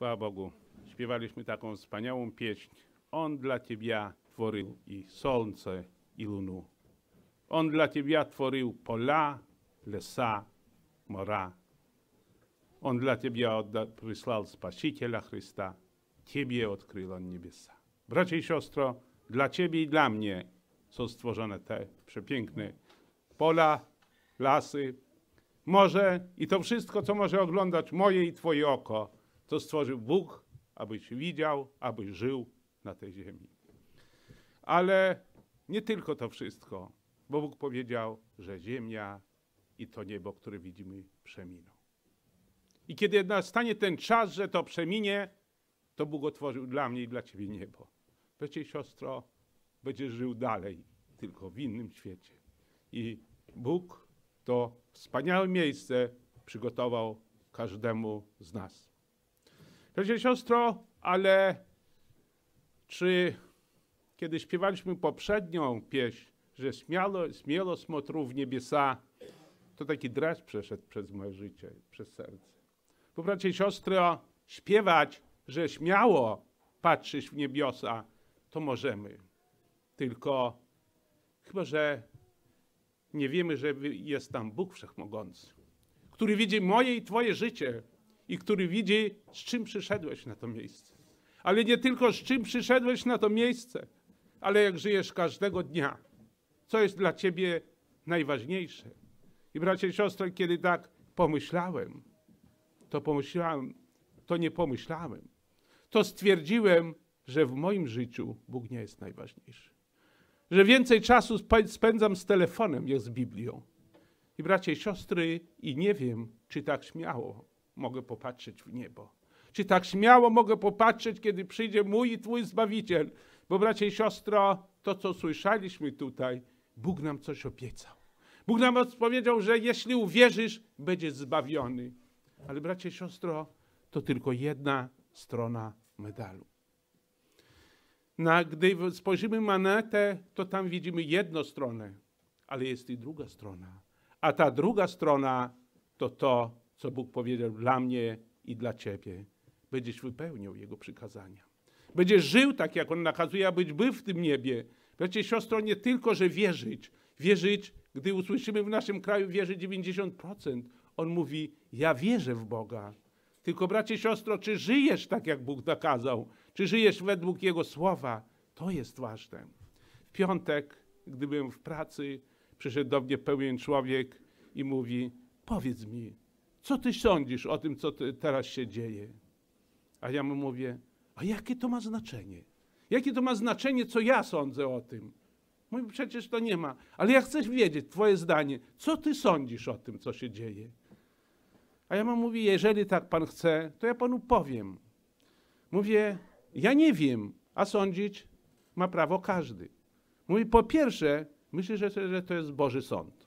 Chwała Bogu. Śpiewaliśmy taką wspaniałą pieśń. On dla Ciebie tworzył i słońce, i lunu. On dla Ciebie tworzył pola, lesa, mora. On dla Ciebie odda- przysłał Spasiciela Chrysta. Ciebie odkrył On niebiosa. Bracie i siostro, dla Ciebie i dla mnie są stworzone te przepiękne pola, lasy, morze i to wszystko, co może oglądać moje i Twoje oko, to stworzył Bóg, abyś widział, abyś żył na tej ziemi. Ale nie tylko to wszystko, bo Bóg powiedział, że ziemia i to niebo, które widzimy, przeminą. I kiedy nastanie ten czas, że to przeminie, to Bóg otworzył dla mnie i dla ciebie niebo. I siostro, będziesz żył dalej, tylko w innym świecie. I Bóg to wspaniałe miejsce przygotował każdemu z nas. I siostro, ale czy kiedy śpiewaliśmy poprzednią pieśń, że śmiało, śmielo smotrów w niebiosa, to taki dreszcz przeszedł przez moje życie, przez serce. Bo bracie i siostry, śpiewać, że śmiało patrzysz w niebiosa, to możemy. Tylko chyba, że nie wiemy, że jest tam Bóg Wszechmogący, który widzi moje i Twoje życie i który widzi, z czym przyszedłeś na to miejsce. Ale nie tylko z czym przyszedłeś na to miejsce, ale jak żyjesz każdego dnia. Co jest dla Ciebie najważniejsze. I bracie i siostry, kiedy tak pomyślałem, to pomyślałem, to nie pomyślałem. To stwierdziłem, że w moim życiu Bóg nie jest najważniejszy. Że więcej czasu spędzam z telefonem, jak z Biblią. I bracie i siostry, i nie wiem, czy tak śmiało mogę popatrzeć w niebo. Czy tak śmiało mogę popatrzeć, kiedy przyjdzie mój i Twój Zbawiciel. Bo bracie i siostro, to co słyszeliśmy tutaj, Bóg nam coś obiecał. Bóg nam powiedział, że jeśli uwierzysz, będziesz zbawiony. Ale bracie i siostro, to tylko jedna strona medalu. Na, gdy spojrzymy monetę, to tam widzimy jedną stronę, ale jest i druga strona. A ta druga strona to to, co Bóg powiedział dla mnie i dla ciebie. Będziesz wypełniał Jego przykazania. Będziesz żył tak, jak On nakazuje, abyś był w tym niebie. I siostro, nie tylko, że wierzyć. Wierzyć, gdy usłyszymy w naszym kraju wierzy 90%. On mówi, ja wierzę w Boga. Tylko bracie siostro, czy żyjesz tak, jak Bóg nakazał? Czy żyjesz według Jego słowa? To jest ważne. W piątek, gdy byłem w pracy, przyszedł do mnie pełen człowiek i mówi, powiedz mi, co ty sądzisz o tym, co teraz się dzieje? A ja mu mówię, a jakie to ma znaczenie? Jakie to ma znaczenie, co ja sądzę o tym? Mówi, przecież to nie ma. Ale ja chcę wiedzieć, twoje zdanie, co ty sądzisz o tym, co się dzieje? A ja mu mówię, jeżeli tak pan chce, to ja panu powiem. Mówię, ja nie wiem, a sądzić ma prawo każdy. Mówi, po pierwsze, myślę, że to jest Boży sąd.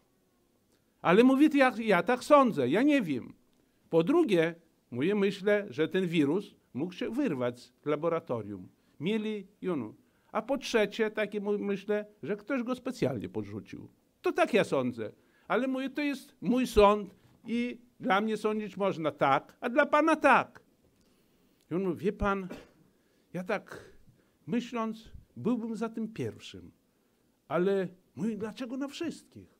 Ale mówi, ja, ja tak sądzę, ja nie wiem. Po drugie, mówię, myślę, że ten wirus mógł się wyrwać z laboratorium. Mieli junu. A po trzecie, takie myślę, że ktoś go specjalnie podrzucił. To tak ja sądzę. Ale mówię, to jest mój sąd i dla mnie sądzić można tak, a dla pana tak. I on mówi, wie pan, ja tak myśląc, byłbym za tym pierwszym. Ale mówi, dlaczego na wszystkich?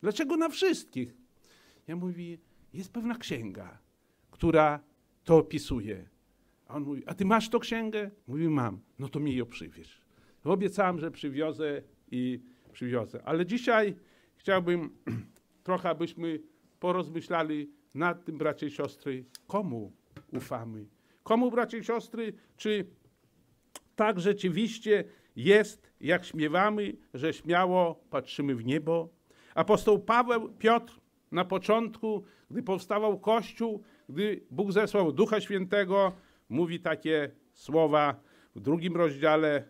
Dlaczego na wszystkich? Ja mówię, jest pewna księga, która to opisuje. A on mówi, a ty masz tą księgę? Mówi, mam. No to mi ją przywieź. Obiecałem, że przywiozę i przywiozę. Ale dzisiaj chciałbym trochę, abyśmy porozmyślali nad tym, bracia i siostry, komu ufamy. Komu, bracia i siostry, czy tak rzeczywiście jest, jak śmiewamy, że śmiało patrzymy w niebo? Apostoł Paweł, Piotr na początku, gdy powstawał Kościół, gdy Bóg zesłał Ducha Świętego, mówi takie słowa w drugim rozdziale,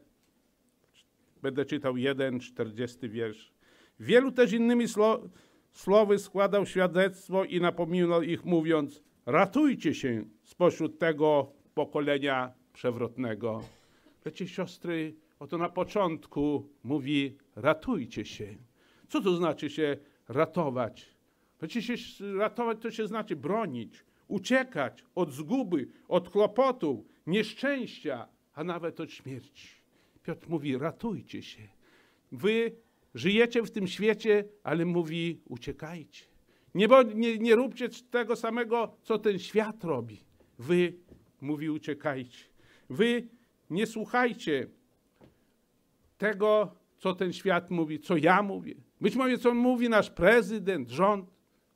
będę czytał jeden, czterdziesty wiersz. Wielu też innymi slo, słowy składał świadectwo i napominał ich mówiąc, ratujcie się spośród tego pokolenia przewrotnego. Wiecie, siostry, oto na początku mówi, ratujcie się. Co to znaczy się ratować? Wiecie, się ratować to się znaczy bronić, uciekać od zguby, od kłopotów, nieszczęścia, a nawet od śmierci. Piotr mówi: ratujcie się. Wy żyjecie w tym świecie, ale mówi: uciekajcie. Nie, nie, nie róbcie tego samego, co ten świat robi. Wy, mówi, uciekajcie. Wy nie słuchajcie tego, co ten świat mówi, co ja mówię. Być może co mówi nasz prezydent, rząd.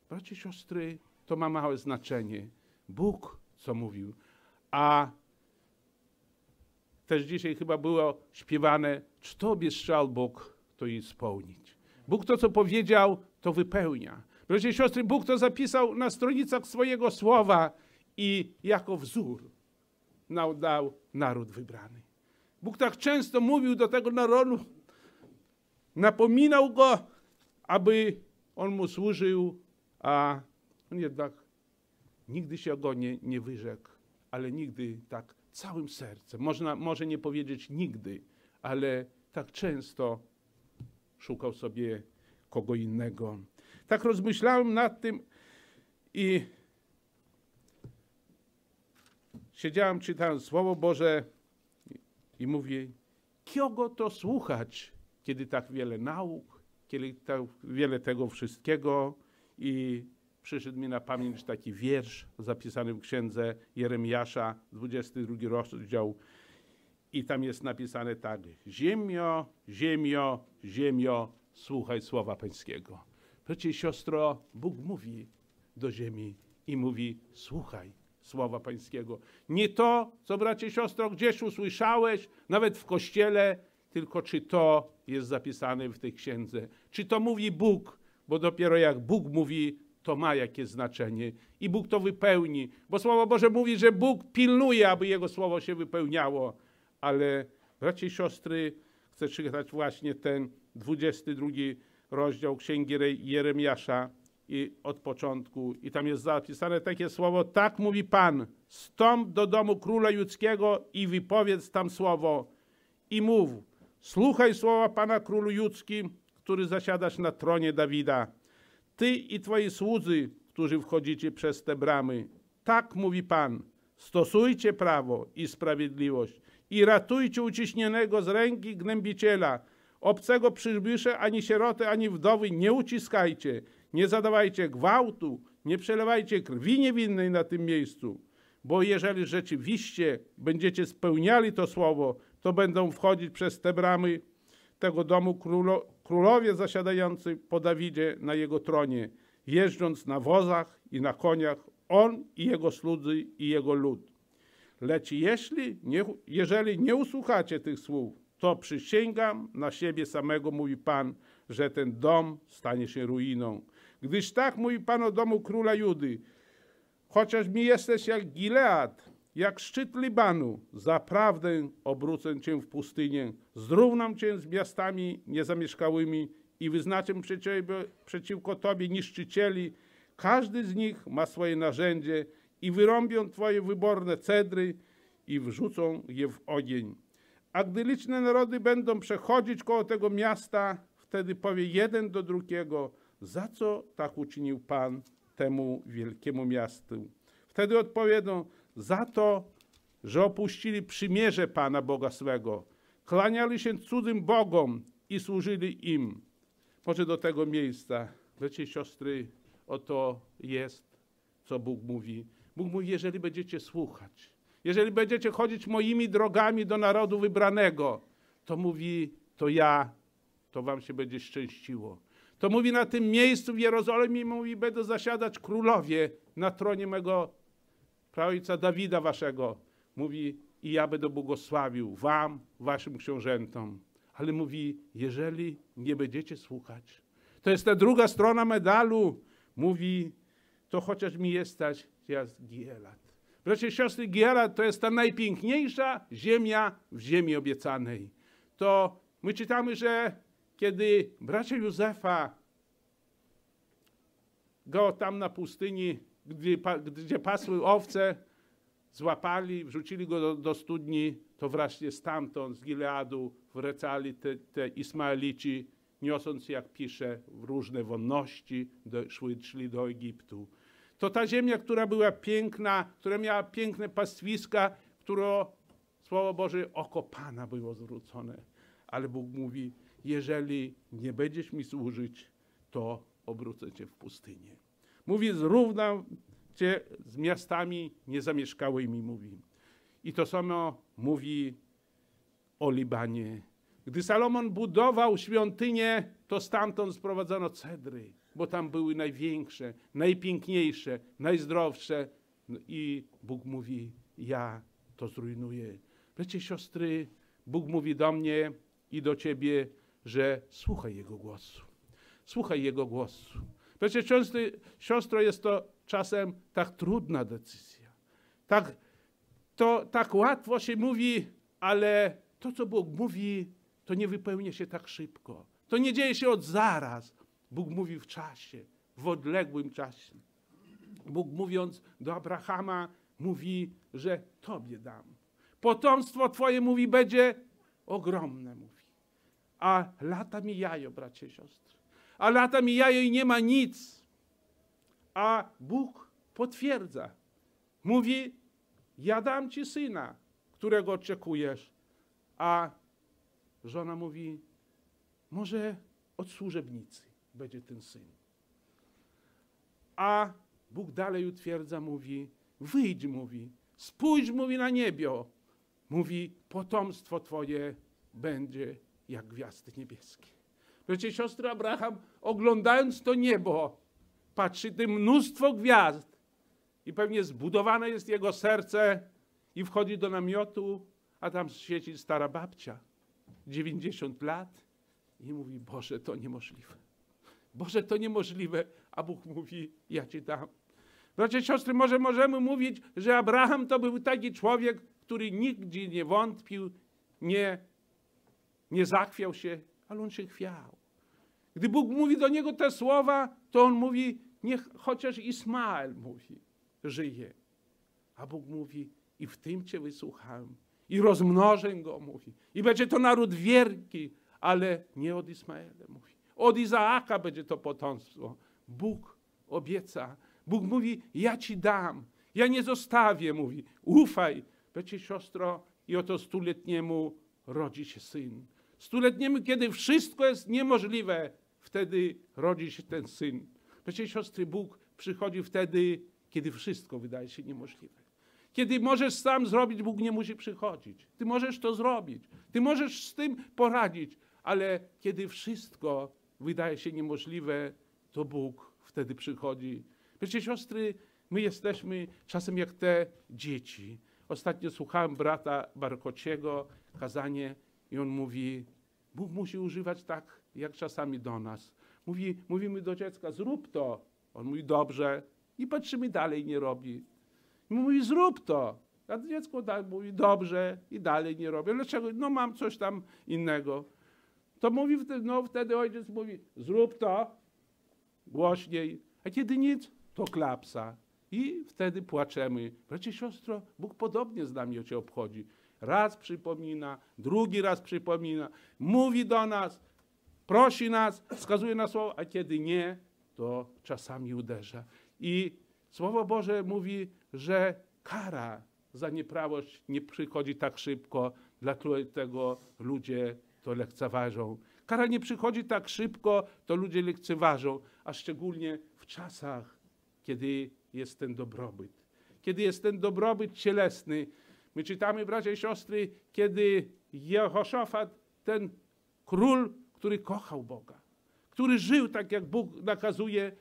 Bracie, siostry, to ma małe znaczenie. Bóg, co mówił. A też dzisiaj chyba było śpiewane, czy to obieszczał Bóg, to i spełnić. Bóg to, co powiedział, to wypełnia. Bracie siostry, Bóg to zapisał na stronicach swojego słowa i jako wzór dał naród wybrany. Bóg tak często mówił do tego narodu, napominał go, aby on mu służył, a on jednak nigdy się go nie, nie wyrzekł, ale nigdy tak całym sercem. Można, może nie powiedzieć nigdy, ale tak często szukał sobie kogo innego. Tak rozmyślałem nad tym i siedziałem, czytałem Słowo Boże i mówię, kogo to słuchać, kiedy tak wiele nauk, kiedy tak wiele tego wszystkiego i przyszedł mi na pamięć taki wiersz zapisany w księdze Jeremiasza, 22 rozdział i tam jest napisane tak, ziemio, ziemio, ziemio, słuchaj słowa pańskiego. Bracie i siostro, Bóg mówi do ziemi i mówi, słuchaj słowa pańskiego. Nie to, co bracie siostro gdzieś usłyszałeś, nawet w kościele, tylko czy to jest zapisane w tej księdze. Czy to mówi Bóg, bo dopiero jak Bóg mówi, to ma jakieś znaczenie i Bóg to wypełni. Bo Słowo Boże mówi, że Bóg pilnuje, aby Jego Słowo się wypełniało. Ale bracie i siostry, chcę czytać właśnie ten 22 rozdział Księgi Jeremiasza i od początku. I tam jest zapisane takie słowo, tak mówi Pan, stąp do domu króla judzkiego i wypowiedz tam słowo i mów, słuchaj słowa Pana królu judzki, który zasiadasz na tronie Dawida. Ty i twoi słudzy, którzy wchodzicie przez te bramy. Tak mówi Pan, stosujcie prawo i sprawiedliwość i ratujcie uciśnionego z ręki gnębiciela, Obcego przybysza ani sieroty, ani wdowy nie uciskajcie, nie zadawajcie gwałtu, nie przelewajcie krwi niewinnej na tym miejscu. Bo jeżeli rzeczywiście będziecie spełniali to słowo, to będą wchodzić przez te bramy tego domu królo, królowie zasiadający po Dawidzie na jego tronie, jeżdżąc na wozach i na koniach, on i jego słudzy i jego lud. Lecz jeśli nie, jeżeli nie usłuchacie tych słów, to przysięgam na siebie samego, mówi Pan, że ten dom stanie się ruiną. Gdyż tak mówi Pan o domu króla Judy, chociaż mi jesteś jak Gilead, jak szczyt Libanu, zaprawdę obrócę cię w pustynię, zrównam cię z miastami niezamieszkałymi i wyznaczę przeciwko tobie niszczycieli. Każdy z nich ma swoje narzędzie i wyrąbią twoje wyborne cedry i wrzucą je w ogień. A gdy liczne narody będą przechodzić koło tego miasta, wtedy powie jeden do drugiego, za co tak uczynił Pan temu wielkiemu miastu. Wtedy odpowiedzą, za to, że opuścili przymierze Pana Boga swego, kłaniali się cudzym Bogom i służyli im. Może do tego miejsca, wiecie siostry, oto jest, co Bóg mówi. Bóg mówi, jeżeli będziecie słuchać, jeżeli będziecie chodzić moimi drogami do narodu wybranego, to mówi, to ja, to wam się będzie szczęściło. To mówi na tym miejscu w Jerozolimie, mówi, będą zasiadać królowie na tronie mego praojca Dawida waszego. Mówi, i ja będę błogosławił wam, waszym książętom. Ale mówi, jeżeli nie będziecie słuchać, to jest ta druga strona medalu. Mówi, to chociaż mi jest stać, z Gielat. Bracie siostry, Giera to jest ta najpiękniejsza ziemia w ziemi obiecanej. To my czytamy, że kiedy bracia Józefa go tam na pustyni, gdzie, gdzie pasły owce, złapali, wrzucili go do, do studni, to wreszcie stamtąd, z Gileadu, wracali te, te Ismaelici, niosąc, jak pisze, różne wonności, do, szli do Egiptu To ta ziemia, która była piękna, która miała piękne pastwiska, która, Słowo Boże, oko Pana było zwrócone. Ale Bóg mówi, jeżeli nie będziesz mi służyć, to obrócę cię w pustynię. Mówi, zrównam cię z miastami niezamieszkałymi, mówi. I to samo mówi o Libanie. Gdy Salomon budował świątynię, to stamtąd sprowadzono cedry, bo tam były największe, najpiękniejsze, najzdrowsze. No I Bóg mówi, ja to zrujnuję. Bracie, siostry, Bóg mówi do mnie i do ciebie, że słuchaj Jego głosu. Słuchaj Jego głosu. Bracie, siostry, siostro, jest to czasem tak trudna decyzja. Tak, to tak łatwo się mówi, ale to, co Bóg mówi, to nie wypełnia się tak szybko. To nie dzieje się od zaraz. Bóg mówi w czasie, w odległym czasie. Bóg mówiąc do Abrahama, mówi, że Tobie dam. Potomstwo Twoje, mówi, będzie ogromne, mówi. A lata mijają, bracie i siostry. A lata mijają i nie ma nic. A Bóg potwierdza. Mówi, ja dam Ci syna, którego oczekujesz. A żona mówi, może od służebnicy będzie ten syn. A Bóg dalej utwierdza, mówi, wyjdź, mówi, spójrz, mówi na niebio. Mówi, potomstwo Twoje będzie jak gwiazdy niebieskie. Wiecie, siostry Abraham, oglądając to niebo, patrzy tym mnóstwo gwiazd i pewnie zbudowane jest jego serce i wchodzi do namiotu, a tam świeci stara babcia, 90 lat i mówi, Boże, to niemożliwe. Boże, to niemożliwe, a Bóg mówi, ja Ci dam. Bracia siostry, może możemy mówić, że Abraham to był taki człowiek, który nigdzie nie wątpił, nie, nie zachwiał się, ale on się chwiał. Gdy Bóg mówi do niego te słowa, to on mówi, niech chociaż Ismael mówi, żyje. A Bóg mówi, i w tym cię wysłuchałem, i rozmnożę go, mówi. I będzie to naród wielki, ale nie od Ismaela, mówi. Od Izaaka będzie to potomstwo. Bóg obieca. Bóg mówi, ja ci dam. Ja nie zostawię, mówi. Ufaj. Będzie siostro, i oto stuletniemu rodzi się syn. Stuletniemu, kiedy wszystko jest niemożliwe, wtedy rodzi się ten syn. Bracia siostry, Bóg przychodzi wtedy, kiedy wszystko wydaje się niemożliwe. Kiedy możesz sam zrobić, Bóg nie musi przychodzić. Ty możesz to zrobić. Ty możesz z tym poradzić, ale kiedy wszystko wydaje się niemożliwe, to Bóg wtedy przychodzi. Wiecie, siostry, my jesteśmy czasem jak te dzieci. Ostatnio słuchałem brata Barkociego, kazanie, i on mówi, Bóg musi używać tak, jak czasami do nas. Mówi, mówimy do dziecka, zrób to. On mówi, dobrze. I patrzymy dalej, nie robi. I mówi, zrób to. A dziecko mówi, dobrze. I dalej nie robi. Dlaczego? No mam coś tam innego. To mówi, no wtedy ojciec mówi, zrób to. Głośniej. A kiedy nic, to klapsa. I wtedy płaczemy. Bracie, siostro, Bóg podobnie z nami o cię obchodzi. Raz przypomina, drugi raz przypomina, mówi do nas, prosi nas, wskazuje na słowo, a kiedy nie, to czasami uderza. I Słowo Boże mówi, że kara za nieprawość nie przychodzi tak szybko, dlatego ludzie to lekceważą. Kara nie przychodzi tak szybko, to ludzie lekceważą, a szczególnie w czasach, kiedy jest ten dobrobyt. Kiedy jest ten dobrobyt cielesny. My czytamy, bracia i siostry, kiedy Jehoszafat, ten król, który kochał Boga, który żył tak, jak Bóg nakazuje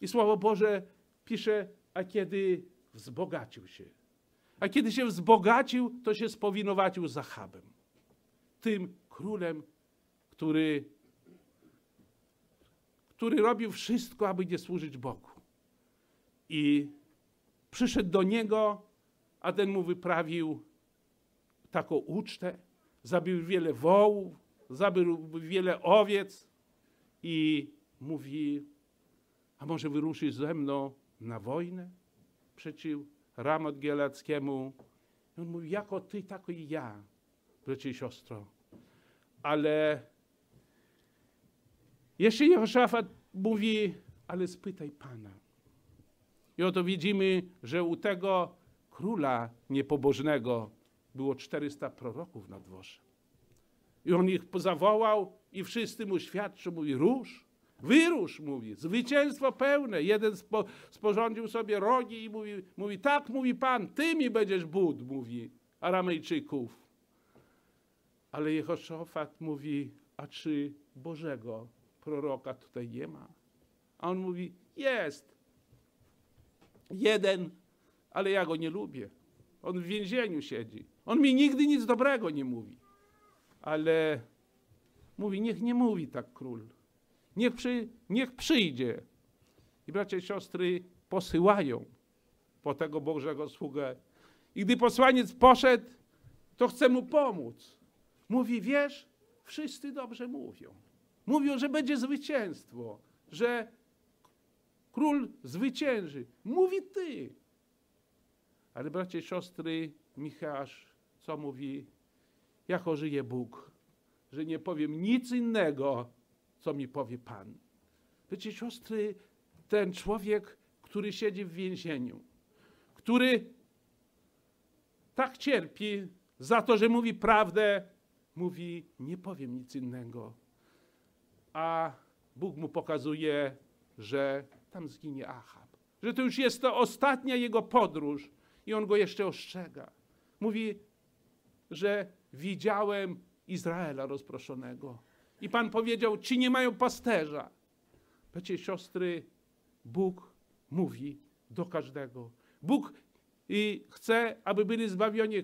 i Słowo Boże pisze, a kiedy wzbogacił się. A kiedy się wzbogacił, to się spowinowacił Zachabem. Tym królem, który, który robił wszystko, aby nie służyć Bogu. I przyszedł do niego, a ten mu wyprawił taką ucztę, zabił wiele wołów, zabił wiele owiec i mówi, a może wyruszysz ze mną na wojnę przeciw Ramot Gielackiemu? I on mówi, jako ty, tak i ja, bracie i siostro. Ale jeszcze Jehoszafat mówi, ale spytaj Pana. I oto widzimy, że u tego króla niepobożnego było 400 proroków na dworze. I on ich zawołał i wszyscy mu świadczą, mówi rusz, wyrusz, mówi, zwycięstwo pełne. Jeden spo, sporządził sobie rogi i mówi, mówi, tak, mówi Pan, ty mi będziesz bud, mówi Aramejczyków. Ale Jehoszafat mówi, a czy Bożego proroka tutaj nie ma? A on mówi, jest. Jeden, ale ja go nie lubię. On w więzieniu siedzi. On mi nigdy nic dobrego nie mówi. Ale mówi, niech nie mówi tak król. Niech, przy, niech przyjdzie. I bracia i siostry posyłają po tego Bożego sługę. I gdy posłaniec poszedł, to chce mu pomóc. Mówi, wiesz, wszyscy dobrze mówią. Mówią, że będzie zwycięstwo, że król zwycięży. Mówi ty. Ale bracia i siostry, Michał, co mówi? Jako żyje Bóg, że nie powiem nic innego, co mi powie Pan. Wiecie, siostry, ten człowiek, który siedzi w więzieniu, który tak cierpi za to, że mówi prawdę, mówi, nie powiem nic innego. A Bóg mu pokazuje, że tam zginie Achab. Że to już jest to ostatnia jego podróż i on go jeszcze ostrzega. Mówi, że widziałem Izraela rozproszonego. I Pan powiedział, ci nie mają pasterza. Wiecie, siostry, Bóg mówi do każdego. Bóg i chce, aby byli zbawieni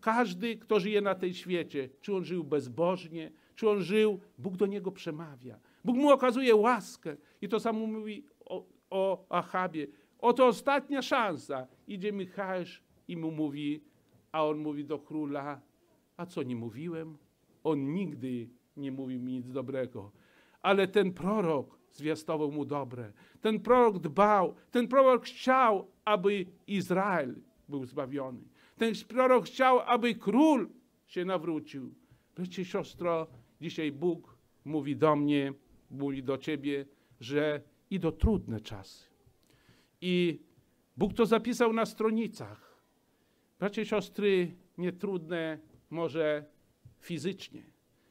każdy, kto żyje na tej świecie. Czy on żył bezbożnie, czy on żył, Bóg do niego przemawia. Bóg mu okazuje łaskę. I to samo mówi o, o Achabie. Oto ostatnia szansa. Idzie Michał i mu mówi, a on mówi do króla, a co nie mówiłem? On nigdy nie mówił mi nic dobrego. Ale ten prorok zwiastował mu dobre. Ten prorok dbał, ten prorok chciał, aby Izrael był zbawiony. Ten prorok chciał, aby król się nawrócił. Wiecie, siostro, dzisiaj Bóg mówi do mnie, mówi do ciebie, że idą trudne czasy. I Bóg to zapisał na stronicach. Bracie i siostry, nie trudne może fizycznie.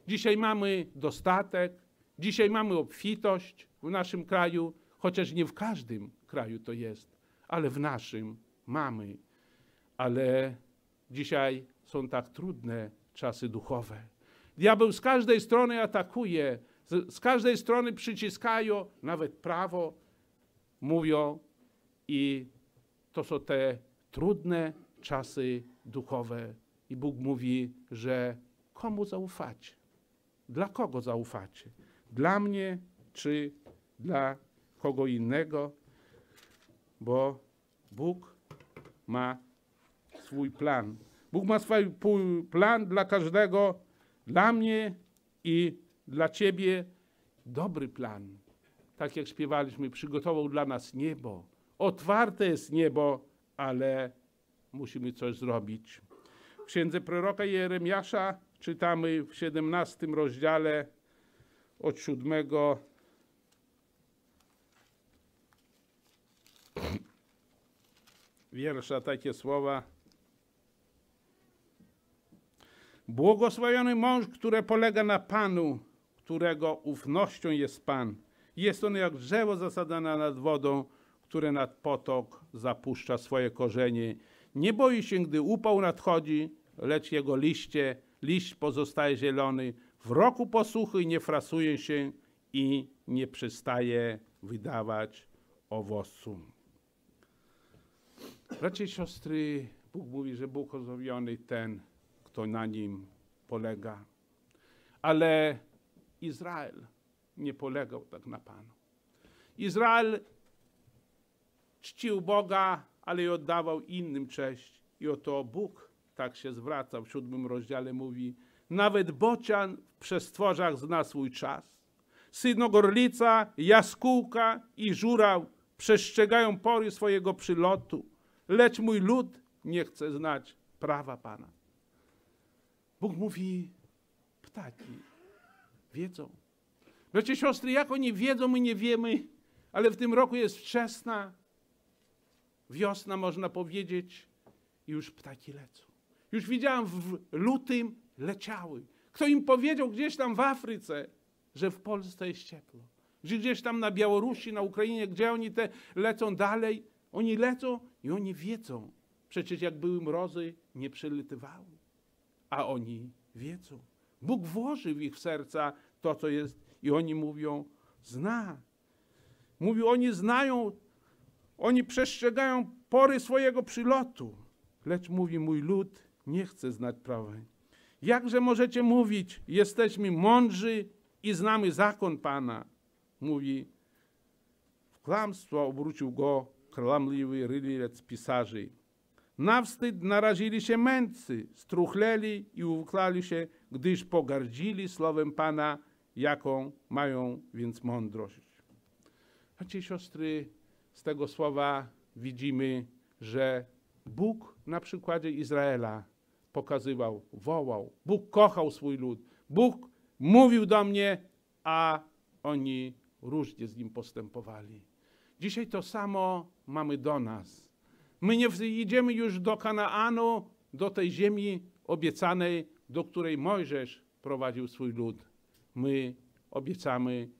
Dzisiaj mamy dostatek, dzisiaj mamy obfitość w naszym kraju, chociaż nie w każdym kraju to jest, ale w naszym mamy. Ale dzisiaj są tak trudne czasy duchowe. Diabeł z każdej strony atakuje, z, z każdej strony przyciskają, nawet prawo mówią i to są te trudne czasy duchowe. I Bóg mówi, że komu zaufacie? Dla kogo zaufacie? Dla mnie czy dla kogo innego? Bo Bóg ma swój plan. Bóg ma swój plan dla każdego, dla mnie i dla ciebie. Dobry plan. Tak jak śpiewaliśmy, przygotował dla nas niebo. Otwarte jest niebo, ale musimy coś zrobić. W księdze proroka Jeremiasza czytamy w 17 rozdziale od 7 wiersza takie słowa. Błogosławiony mąż, który polega na Panu, którego ufnością jest Pan. Jest on jak drzewo zasadzone nad wodą, które nad potok zapuszcza swoje korzenie. Nie boi się, gdy upał nadchodzi, lecz jego liście, liść pozostaje zielony. W roku posłuchy nie frasuje się i nie przestaje wydawać owocu. Bracia i siostry, Bóg mówi, że Bóg ozdobiony ten, kto na nim polega. Ale Izrael nie polegał tak na Panu. Izrael czcił Boga, ale i oddawał innym cześć. I oto Bóg tak się zwraca w siódmym rozdziale, mówi nawet bocian w przestworzach zna swój czas. Synogorlica, jaskółka i żuraw przestrzegają pory swojego przylotu, lecz mój lud nie chce znać prawa Pana. Bóg mówi, ptaki wiedzą. Bracie, siostry, jak oni wiedzą, my nie wiemy, ale w tym roku jest wczesna, wiosna, można powiedzieć, i już ptaki lecą. Już widziałem w lutym leciały. Kto im powiedział gdzieś tam w Afryce, że w Polsce jest ciepło? Że gdzieś tam na Białorusi, na Ukrainie, gdzie oni te lecą dalej, oni lecą i oni wiedzą. Przecież jak były mrozy, nie przylatywały. A oni wiedzą. Bóg włożył w ich serca to, co jest i oni mówią, zna. Mówił, oni znają, oni przestrzegają pory swojego przylotu. Lecz mówi, mój lud nie chce znać prawa. Jakże możecie mówić, jesteśmy mądrzy i znamy zakon Pana? Mówi, w kłamstwo obrócił go kłamliwy rylec pisarzy. Na wstyd narazili się mędrcy, struchleli i uwklali się, gdyż pogardzili słowem Pana, jaką mają więc mądrość. Bracia i siostry, z tego słowa widzimy, że Bóg na przykładzie Izraela pokazywał, wołał. Bóg kochał swój lud. Bóg mówił do mnie, a oni różnie z nim postępowali. Dzisiaj to samo mamy do nas. My nie idziemy już do Kanaanu, do tej ziemi obiecanej, do której Mojżesz prowadził swój lud. My obiecamy,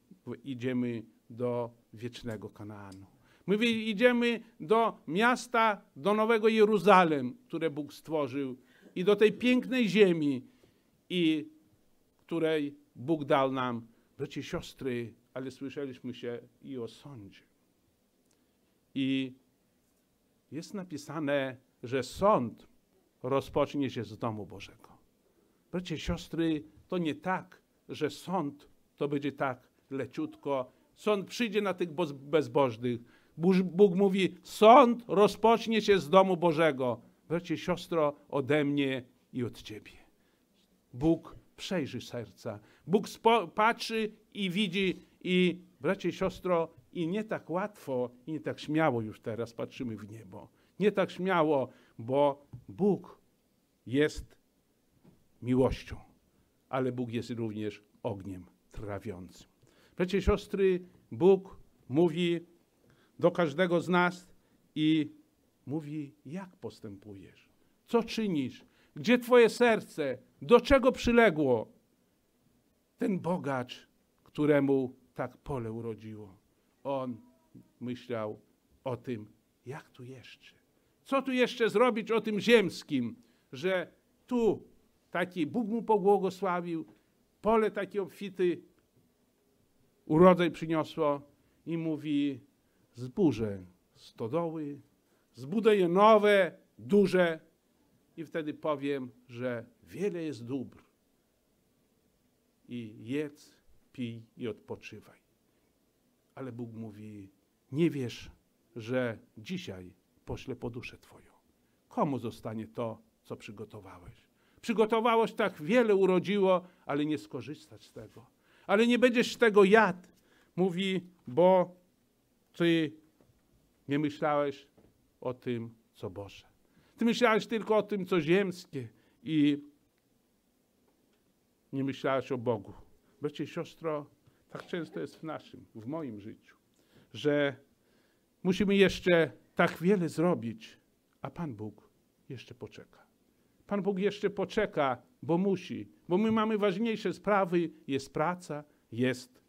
idziemy do wiecznego Kanaanu. My idziemy do miasta, do Nowego Jeruzalem, które Bóg stworzył i do tej pięknej ziemi, i której Bóg dał nam, bracie siostry, ale słyszeliśmy się i o sądzie. I jest napisane, że sąd rozpocznie się z domu Bożego. Bracie siostry, to nie tak, że sąd to będzie tak leciutko. Sąd przyjdzie na tych bezbożnych. Bóg mówi, sąd rozpocznie się z domu Bożego. Bracie, siostro, ode mnie i od ciebie. Bóg przejrzy serca. Bóg patrzy i widzi i bracie, siostro, i nie tak łatwo, i nie tak śmiało już teraz patrzymy w niebo. Nie tak śmiało, bo Bóg jest miłością, ale Bóg jest również ogniem trawiącym. Bracie, siostry, Bóg mówi do każdego z nas i mówi, jak postępujesz, co czynisz, gdzie twoje serce, do czego przyległo. Ten bogacz, któremu tak pole urodziło, on myślał o tym, jak tu jeszcze, co tu jeszcze zrobić o tym ziemskim, że tu taki Bóg mu pobłogosławił, pole takie obfity urodzaj przyniosło i mówi, zburzę stodoły, zbuduję nowe, duże i wtedy powiem, że wiele jest dóbr. I jedz, pij i odpoczywaj. Ale Bóg mówi, nie wiesz, że dzisiaj poślę po duszę Twoją. Komu zostanie to, co przygotowałeś? Przygotowałeś tak wiele urodziło, ale nie skorzystać z tego. Ale nie będziesz tego jadł. Mówi, bo ty nie myślałeś o tym, co Boże. Ty myślałeś tylko o tym, co ziemskie i nie myślałeś o Bogu. Bracie siostro, tak często jest w naszym, w moim życiu, że musimy jeszcze tak wiele zrobić, a Pan Bóg jeszcze poczeka. Pan Bóg jeszcze poczeka, bo musi, bo my mamy ważniejsze sprawy, jest praca, jest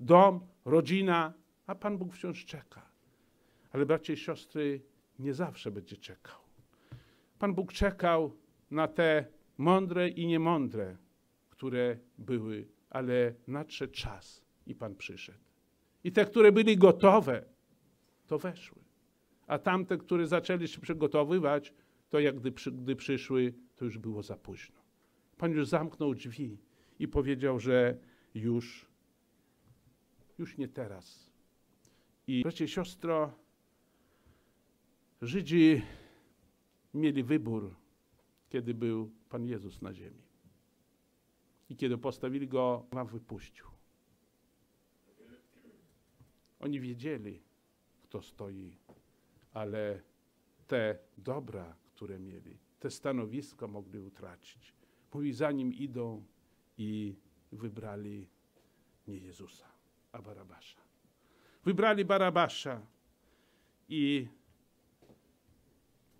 dom, rodzina, a Pan Bóg wciąż czeka. Ale bracie i siostry, nie zawsze będzie czekał. Pan Bóg czekał na te mądre i niemądre, które były, ale nadszedł czas i Pan przyszedł. I te, które byli gotowe, to weszły. A tamte, które zaczęli się przygotowywać, to jak gdy, przy, gdy przyszły, to już było za późno. Pan już zamknął drzwi i powiedział, że już, już nie teraz. I bracie, siostro, Żydzi mieli wybór, kiedy był Pan Jezus na ziemi. I kiedy postawili go, wam wypuścił. Oni wiedzieli, kto stoi, ale te dobra, które mieli, te stanowiska mogli utracić. Mówi, za nim idą i wybrali nie Jezusa, a Barabasza. Wybrali Barabasza i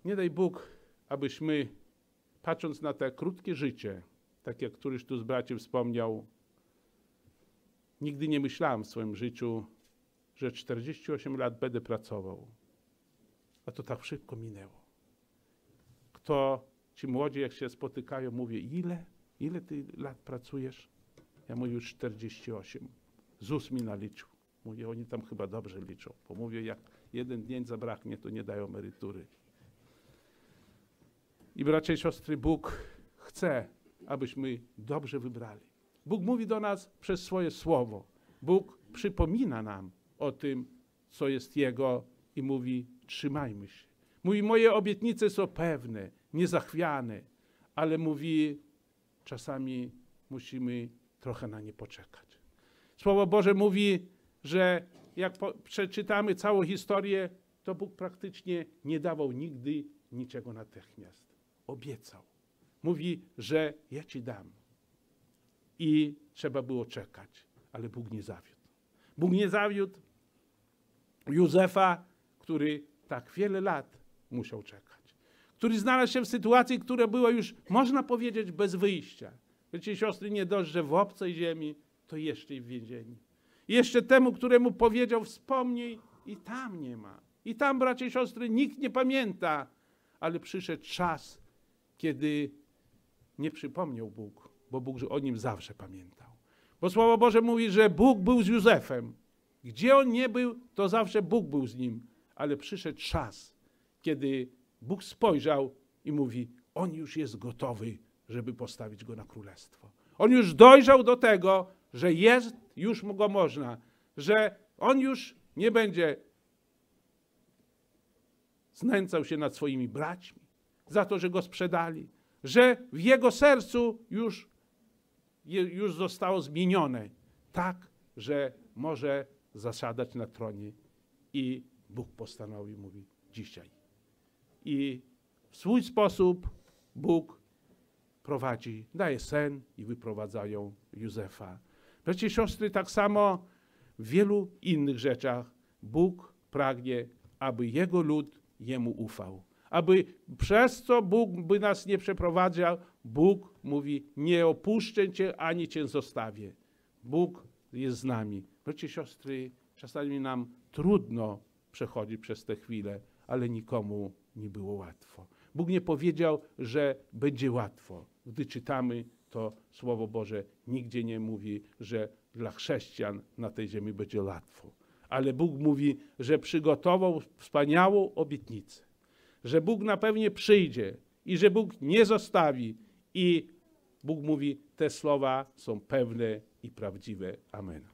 Nie daj Bóg, abyśmy, patrząc na te krótkie życie, tak jak któryś tu z braci wspomniał, nigdy nie myślałem w swoim życiu, że 48 lat będę pracował. A to tak szybko minęło. Kto ci młodzi, jak się spotykają, mówię, ile? Ile ty lat pracujesz? Ja mówię, już 48. ZUS mi naliczył. Mówię, oni tam chyba dobrze liczą. Bo mówię, jak jeden dzień zabraknie, to nie dają emerytury. I bracia i siostry, Bóg chce, abyśmy dobrze wybrali. Bóg mówi do nas przez swoje słowo. Bóg przypomina nam o tym, co jest Jego i mówi, trzymajmy się. Mówi, moje obietnice są pewne, niezachwiane, ale mówi, czasami musimy trochę na nie poczekać. Słowo Boże mówi, że jak przeczytamy całą historię, to Bóg praktycznie nie dawał nigdy niczego natychmiast. Obiecał. Mówi, że ja ci dam. I trzeba było czekać, ale Bóg nie zawiódł. Bóg nie zawiódł Józefa, który tak wiele lat musiał czekać. Który znalazł się w sytuacji, która była już, można powiedzieć, bez wyjścia. Wiecie, siostry, nie dość, że w obcej ziemi, to jeszcze i w więzieniu. Jeszcze temu, któremu powiedział, wspomnij, i tam nie ma. I tam, bracia i siostry, nikt nie pamięta. Ale przyszedł czas, kiedy nie przypomniał Bóg, bo Bóg o nim zawsze pamiętał. Bo Słowo Boże mówi, że Bóg był z Józefem. Gdzie on nie był, to zawsze Bóg był z nim. Ale przyszedł czas, kiedy Bóg spojrzał i mówi: On już jest gotowy, żeby postawić go na królestwo. On już dojrzał do tego, że jest, już go można, że on już nie będzie znęcał się nad swoimi braćmi za to, że go sprzedali, że w jego sercu już, już zostało zmienione tak, że może zasiadać na tronie i Bóg postanowił, mówi, dzisiaj. I w swój sposób Bóg prowadzi, daje sen i wyprowadzają Józefa. Bracie siostry, tak samo w wielu innych rzeczach Bóg pragnie, aby Jego lud Jemu ufał. Aby przez co Bóg by nas nie przeprowadzał, Bóg mówi, nie opuszczę Cię, ani Cię zostawię. Bóg jest z nami. Bracie siostry, czasami nam trudno przechodzić przez te chwile, ale nikomu nie było łatwo. Bóg nie powiedział, że będzie łatwo. Gdy czytamy to Słowo Boże, nigdzie nie mówi, że dla chrześcijan na tej ziemi będzie łatwo. Ale Bóg mówi, że przygotował wspaniałą obietnicę, że Bóg na pewno przyjdzie i że Bóg nie zostawi. I Bóg mówi, te słowa są pewne i prawdziwe. Amen.